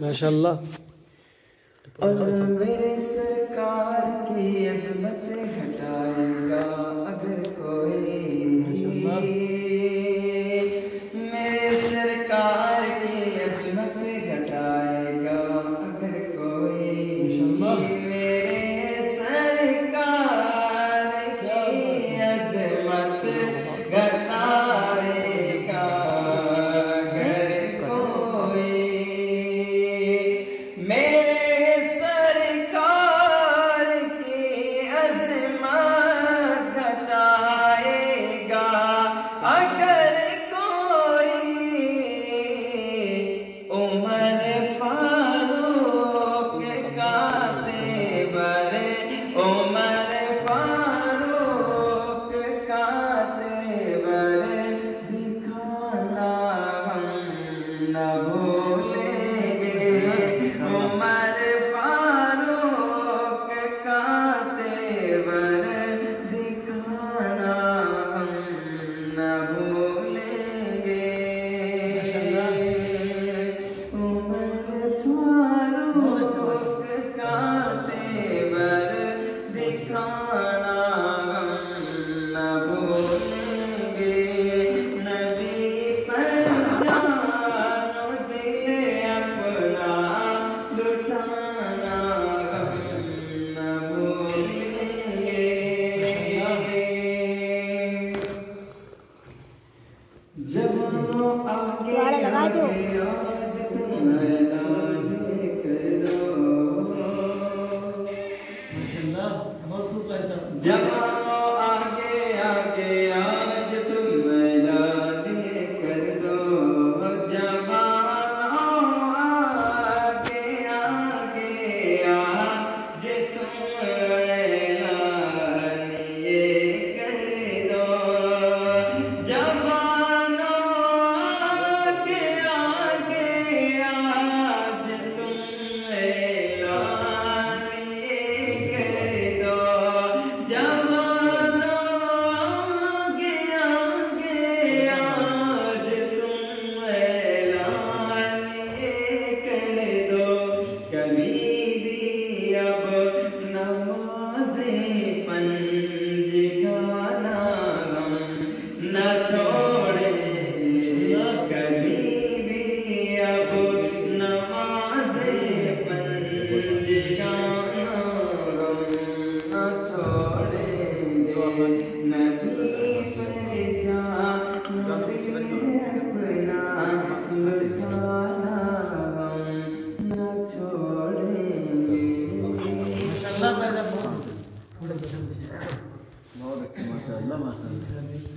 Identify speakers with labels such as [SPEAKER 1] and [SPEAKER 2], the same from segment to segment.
[SPEAKER 1] माशाल्लाह।
[SPEAKER 2] और मेरे सरकार की अजमत
[SPEAKER 3] है।
[SPEAKER 2] Ado. 那么さ、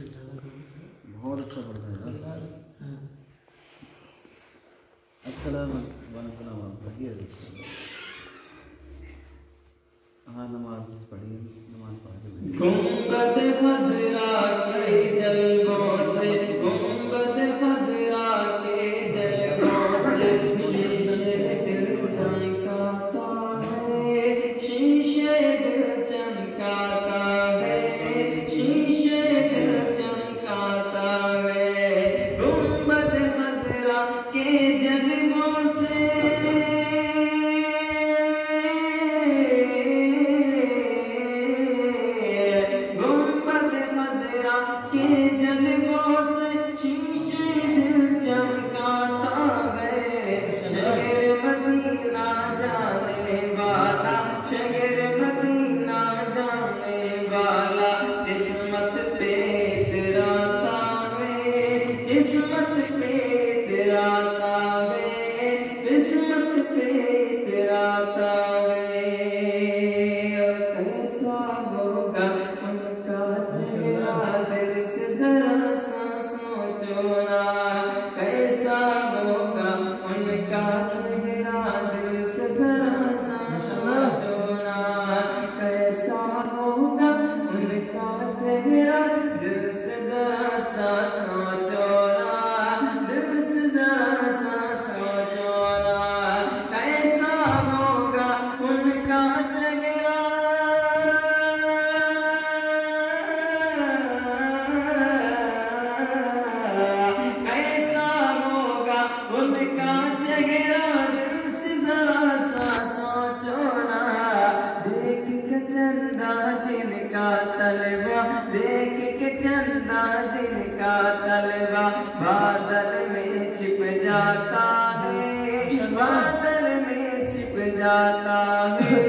[SPEAKER 2] जिनका तलवा बादल में छिप जाता है बादल में छिप जाता है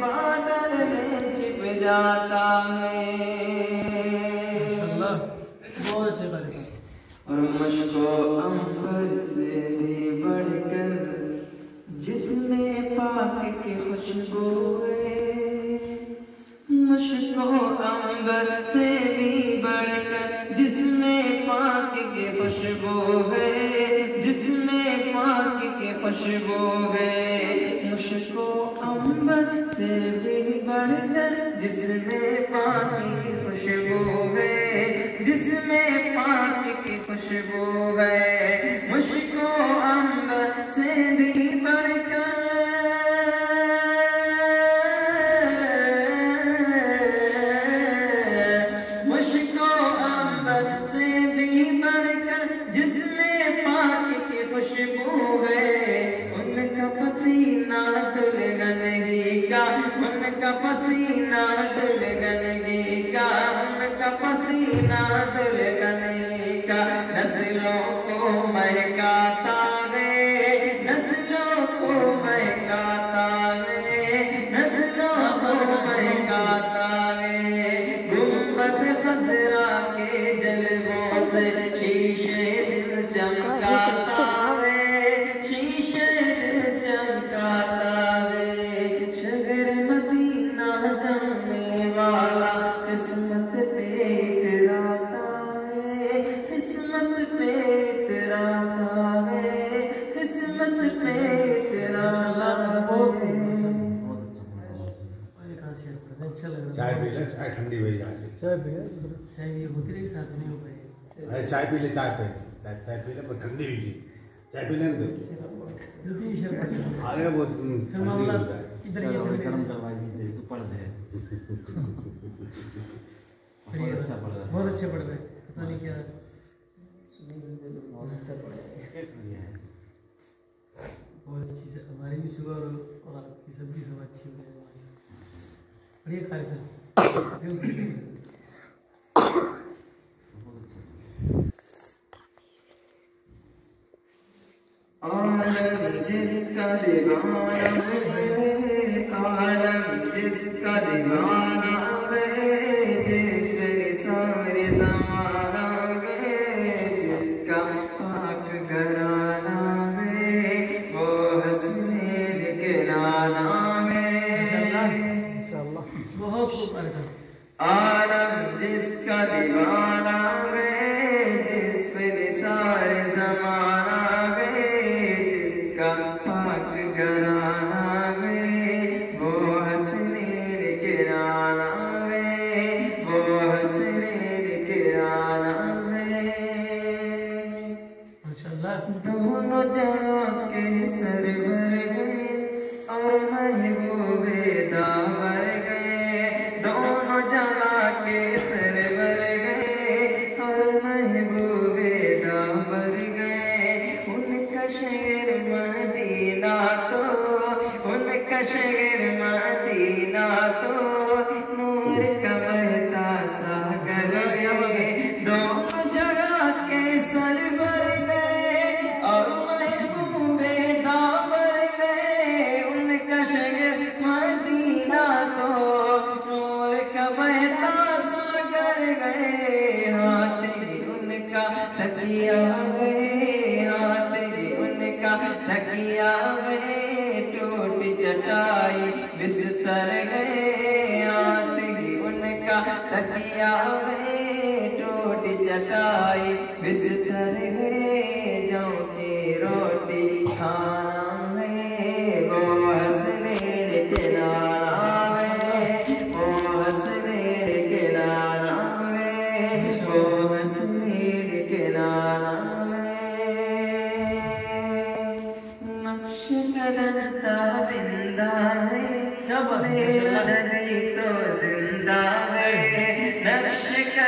[SPEAKER 2] बादल में छिप जाता है। और मुझको अंबर से भी बढ़कर जिसमें पाक की खुशबू है मुझको अंबर से भी खुशबू है, जिसमें पाक की खुशबू है। मुझको अंबर से भी बढ़कर जिसमें पाक की खुशबू है, जिसमें पाक की खुशबू है। मुश्को अंबर से
[SPEAKER 4] ठंडी हुई आज मतलब
[SPEAKER 1] चाय पी चाय होती रही साथ नहीं हो पाई
[SPEAKER 4] अरे चाय पी ले चाय पी चाय चाय पी ले ठंडी हुई थी चाय पी
[SPEAKER 1] लेंगे
[SPEAKER 4] अरे वो
[SPEAKER 1] इधर ये
[SPEAKER 3] जाए बहुत अच्छी
[SPEAKER 1] से हमारी भी सुबह और आपकी भी सब अच्छी हो जाए बढ़िया कार्य सर।
[SPEAKER 2] आलम जिसका दीवाना है आलम जिसका दीवाना है। Nada.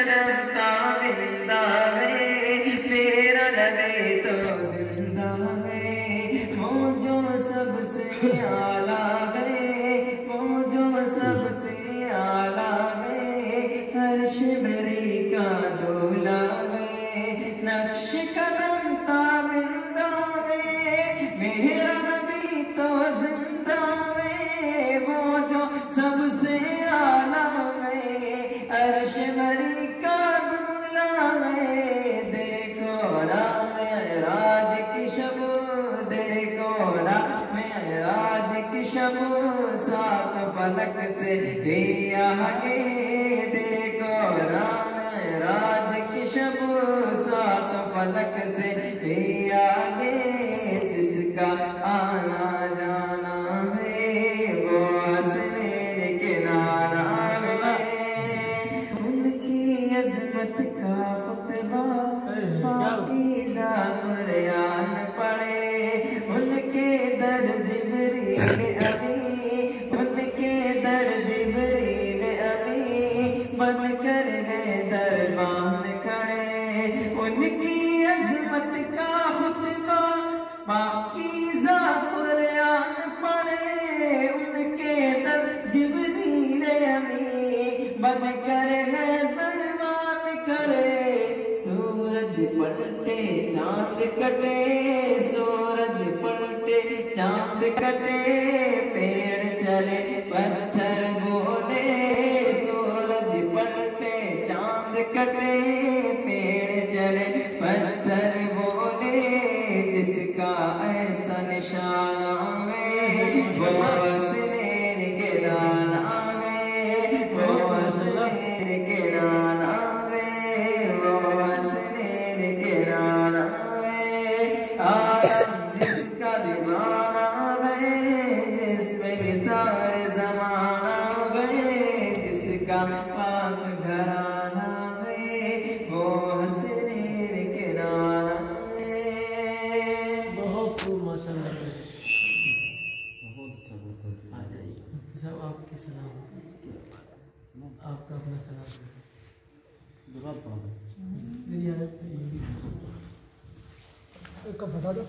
[SPEAKER 2] Canada. आना जाना है। वो उनकी अजमत का खुतबा बाकी जान पड़े। उनके दर जिबरी उनके दर जिबरी अभी कर गए दरबान खड़े। उनकी अजमत का खुतबा
[SPEAKER 1] बाकी Amen. एक कप बता दो।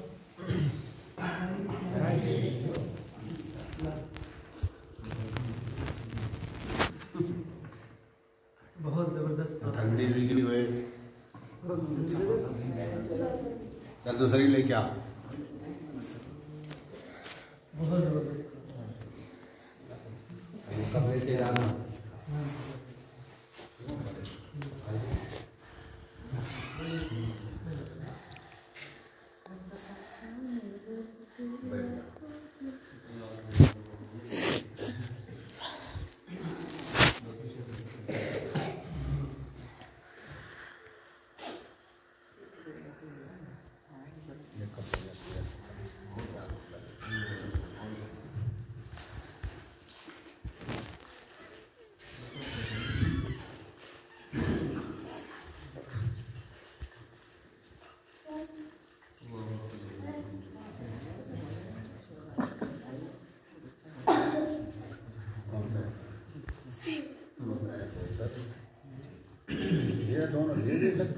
[SPEAKER 1] बहुत ज़बरदस्त
[SPEAKER 4] ठंडी बिजली हुए चल तो दूसरी ले क्या? don't know really